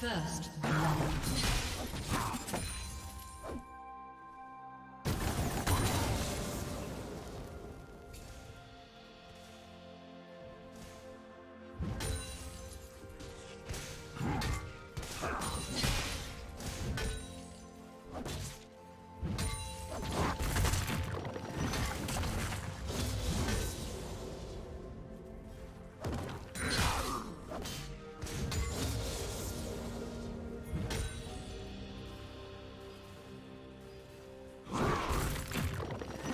First blood.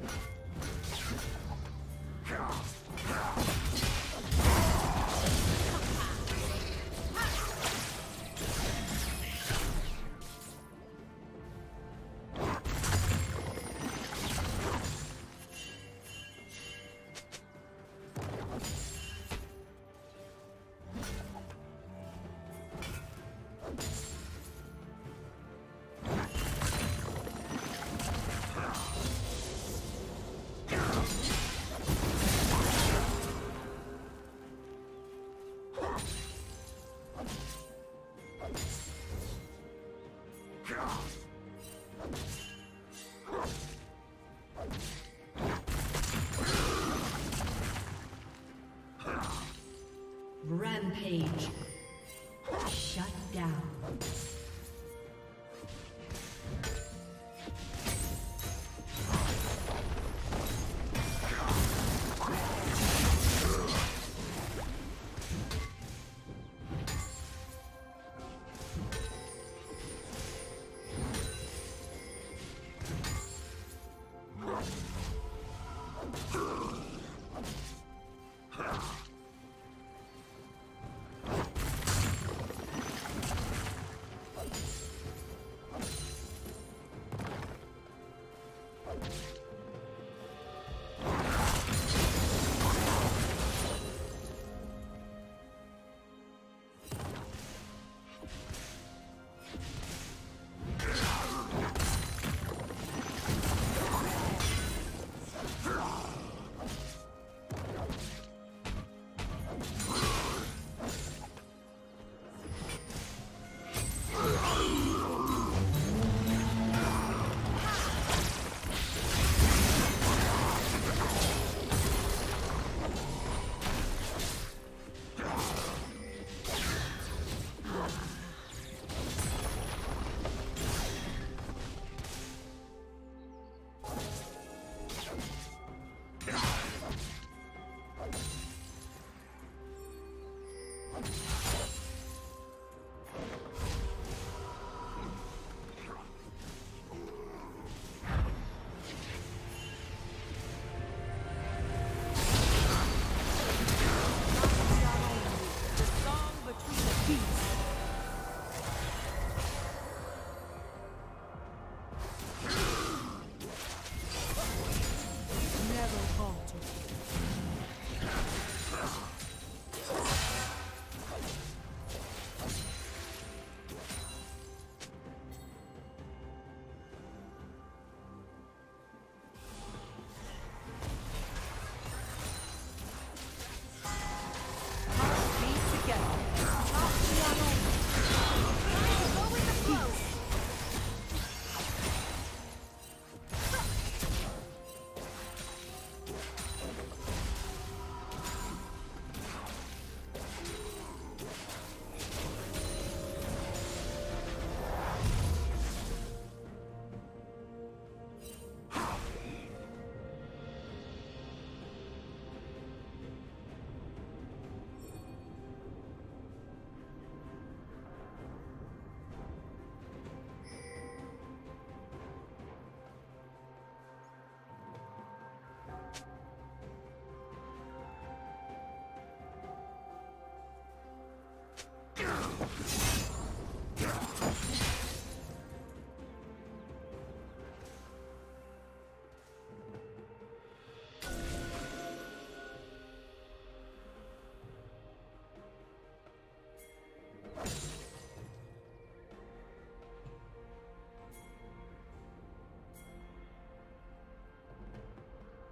Focus. Rampage. Shut down.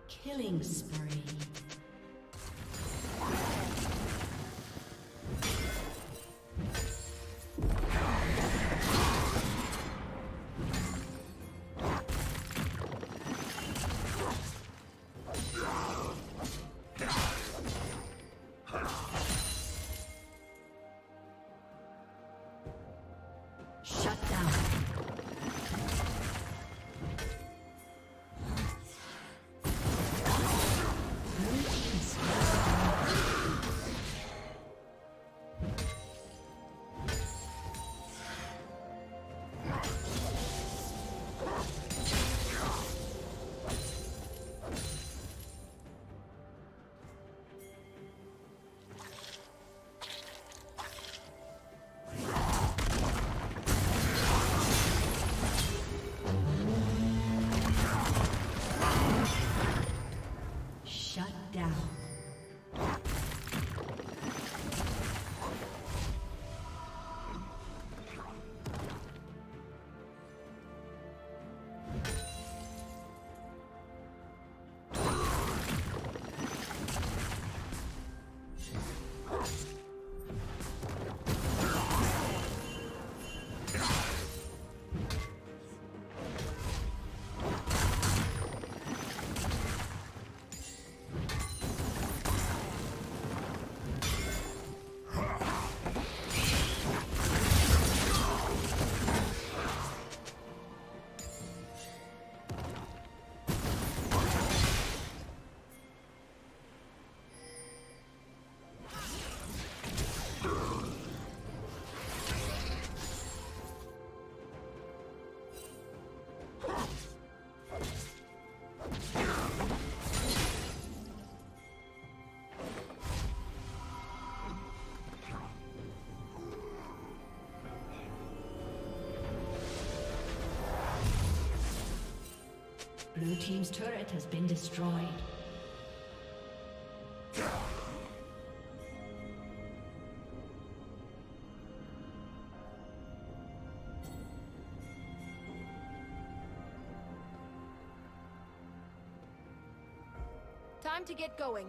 Killing spree. Blue Team's turret has been destroyed. Time to get going.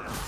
Huh.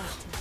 Spartan.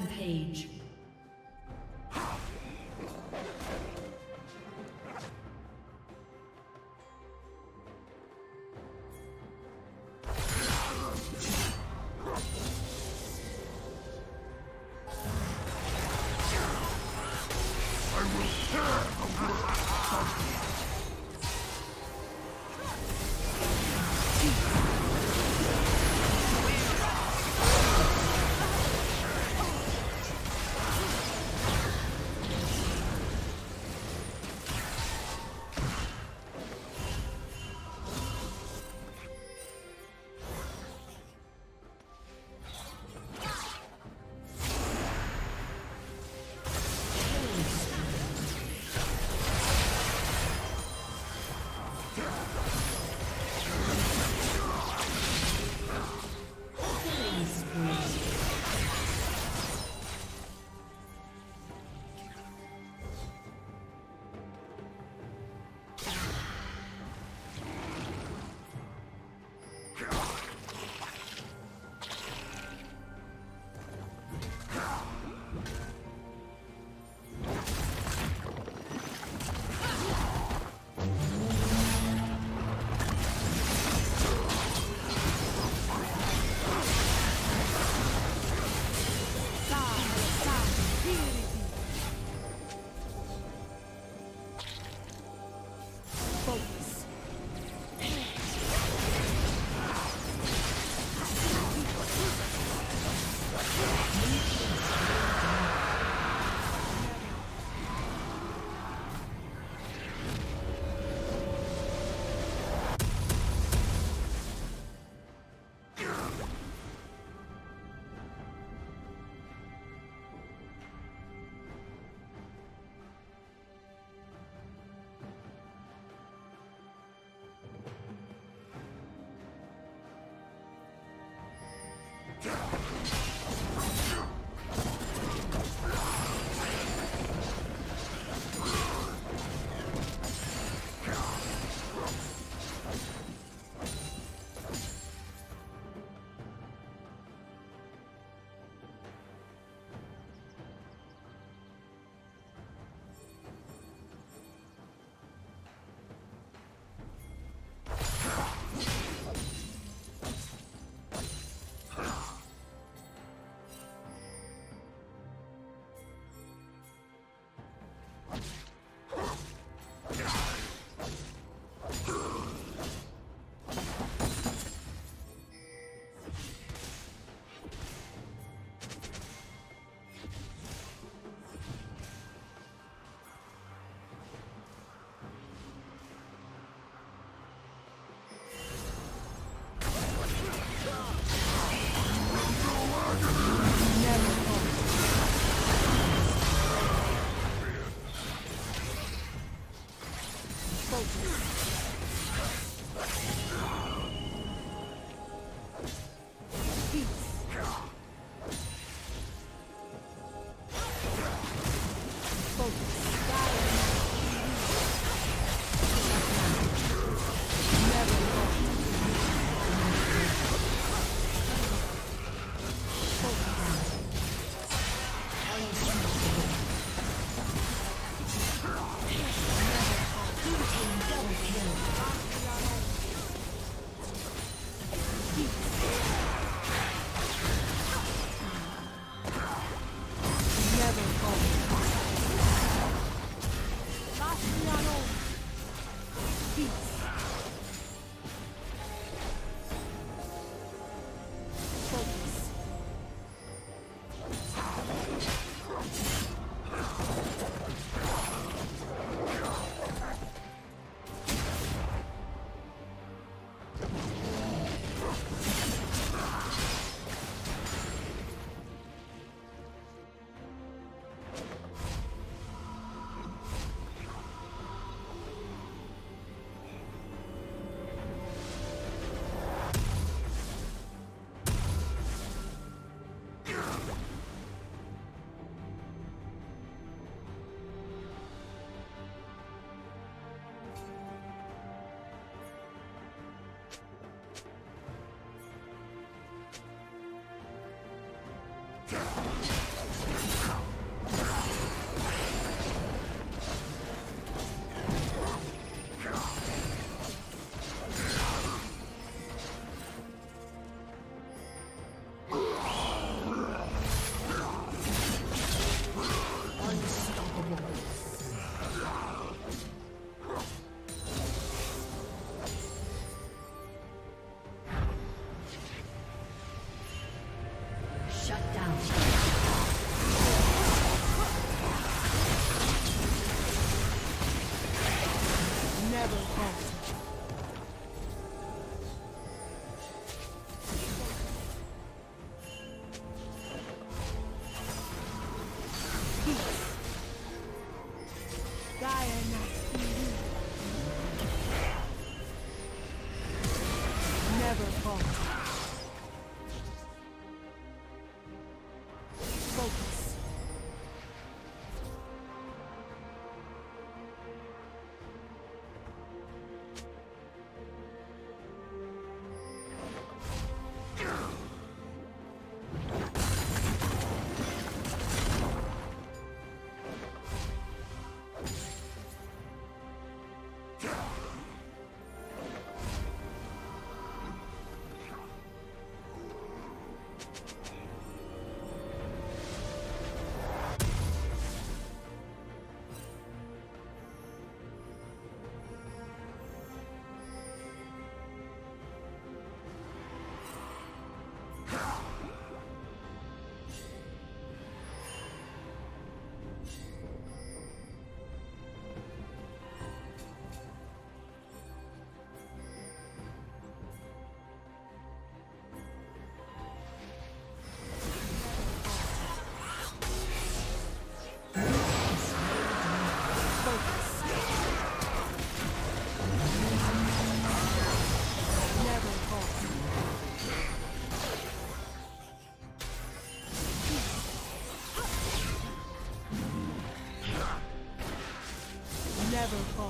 Rampage.